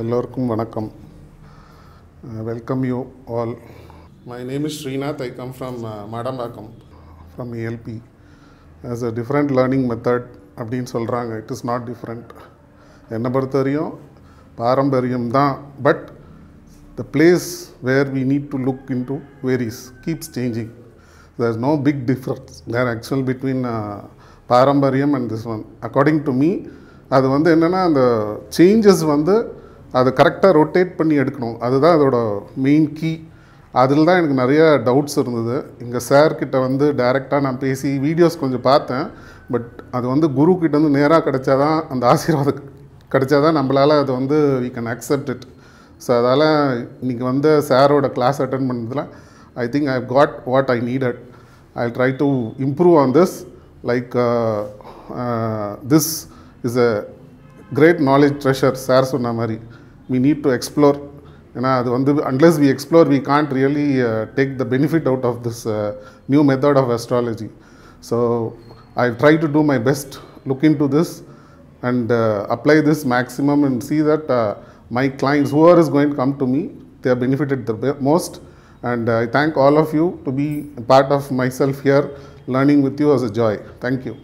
எல்லோருக்கும் வணக்கம். Welcome you all my name is Srinath I come from Madambakkam from ALP as a different learning method அப்படின்னு சொல்கிறாங்க it is not different என்னை பொறுத்த வரையும் பாரம்பரியம் தான். But the place where we need to look into varies keeps changing no big difference. There actual between uh, பாரம்பரியம் and this one according to me அது வந்து என்னென்னா அந்த சேஞ்சஸ் வந்து அதை கரெக்டாக ரொட்டேட் பண்ணி எடுக்கணும். அதுதான் அதோட மெயின் கீ அதில் தான் எனக்கு நிறைய டவுட்ஸ் இருந்தது. இங்கே சார்கிட்ட வந்து டைரெக்டாக நான் பேசி வீடியோஸ் கொஞ்சம் பார்த்தேன். பட் அது வந்து குரு கிட்ட வந்து நேராக கிடைச்சாதான் அந்த ஆசீர்வாதம் கிடைச்சாதான் நம்மளால் அது வந்து we can accept it so அதால் இன்றைக்கி வந்து சாரோட கிளாஸ் அட்டன் பண்ணதில் I think I got what I needed I try to improve on this like this is a great knowledge treasure sir சொன்ன மாதிரி. we need to explore ஏன்னா அது வந்து unless we explore we can't really uh, take the benefit out of this uh, new method of astrology so i'll try to do my best look into this and uh, apply this maximum and see that uh, my clients whoever is going to come to me they are benefited the be- most and I thank all of you to be a part of myself here, learning with you as a joy. Thank you.